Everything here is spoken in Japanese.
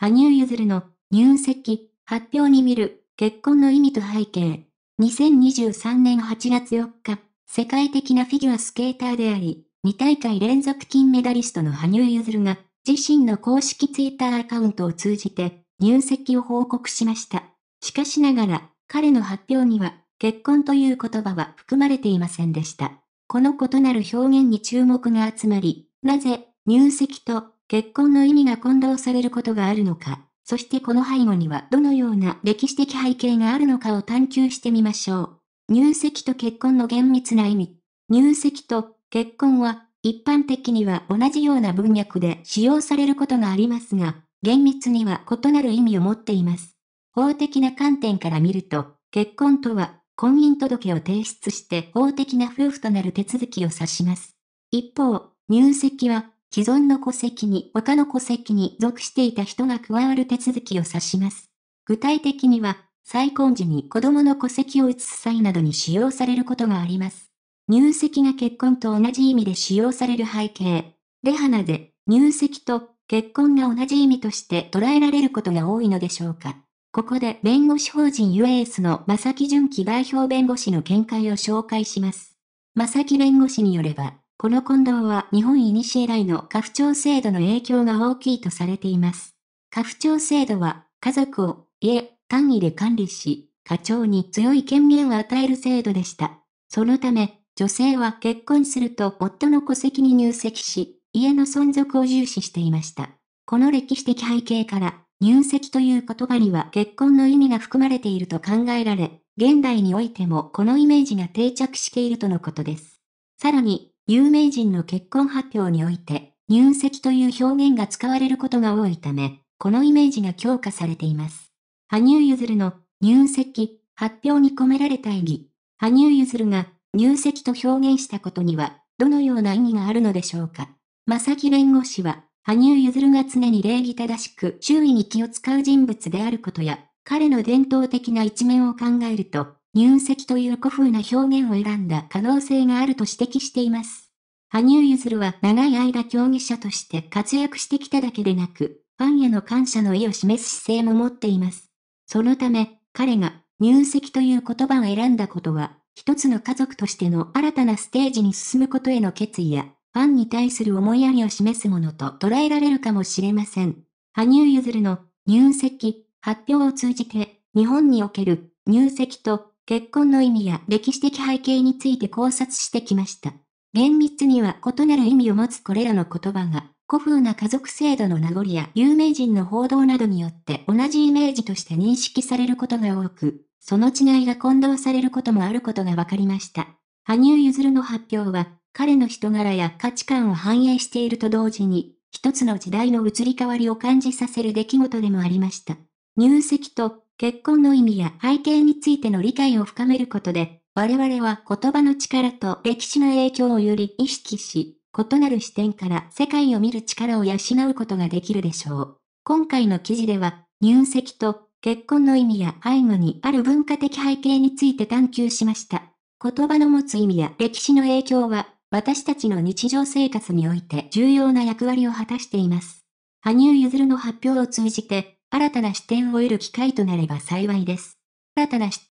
羽生結弦の入籍、発表に見る、結婚の意味と背景。2023年8月4日、世界的なフィギュアスケーターであり、2大会連続金メダリストの羽生結弦が、自身の公式ツイッターアカウントを通じて、入籍を報告しました。しかしながら、彼の発表には、結婚という言葉は含まれていませんでした。この異なる表現に注目が集まり、なぜ、入籍と結婚の意味が混同されることがあるのか、そしてこの背後にはどのような歴史的背景があるのかを探求してみましょう。入籍と結婚の厳密な意味。入籍と結婚は一般的には同じような文脈で使用されることがありますが、厳密には異なる意味を持っています。法的な観点から見ると、結婚とは婚姻届を提出して法的な夫婦となる手続きを指します。一方、入籍は既存の戸籍に他の戸籍に属していた人が加わる手続きを指します。具体的には、再婚時に子供の戸籍を移す際などに使用されることがあります。入籍が結婚と同じ意味で使用される背景。レハナで入籍と結婚が同じ意味として捉えられることが多いのでしょうか。ここで弁護士法人 US の正木純喜代表弁護士の見解を紹介します。正木弁護士によれば、この混同は日本イニシエライの家父長制度の影響が大きいとされています。家父長制度は家族を家、単位で管理し、家長に強い権限を与える制度でした。そのため、女性は結婚すると夫の戸籍に入籍し、家の存続を重視していました。この歴史的背景から、入籍という言葉には結婚の意味が含まれていると考えられ、現代においてもこのイメージが定着しているとのことです。さらに、有名人の結婚発表において、入籍という表現が使われることが多いため、このイメージが強化されています。羽生結弦の入籍、発表に込められた意義。羽生結弦が入籍と表現したことには、どのような意味があるのでしょうか。正木弁護士は、羽生結弦が常に礼儀正しく周囲に気を使う人物であることや、彼の伝統的な一面を考えると、入籍という古風な表現を選んだ可能性があると指摘しています。羽生結弦は長い間競技者として活躍してきただけでなく、ファンへの感謝の意を示す姿勢も持っています。そのため、彼が入籍という言葉を選んだことは、一つの家族としての新たなステージに進むことへの決意や、ファンに対する思いやりを示すものと捉えられるかもしれません。羽生結弦の入籍、発表を通じて、日本における入籍と結婚の意味や歴史的背景について考察してきました。厳密には異なる意味を持つこれらの言葉が、古風な家族制度の名残や有名人の報道などによって同じイメージとして認識されることが多く、その違いが混同されることもあることが分かりました。羽生結弦の発表は、彼の人柄や価値観を反映していると同時に、一つの時代の移り変わりを感じさせる出来事でもありました。入籍と結婚の意味や背景についての理解を深めることで、我々は言葉の力と歴史の影響をより意識し、異なる視点から世界を見る力を養うことができるでしょう。今回の記事では、入籍と結婚の意味や背後にある文化的背景について探求しました。言葉の持つ意味や歴史の影響は、私たちの日常生活において重要な役割を果たしています。羽生結弦の発表を通じて、新たな視点を得る機会となれば幸いです。新たな視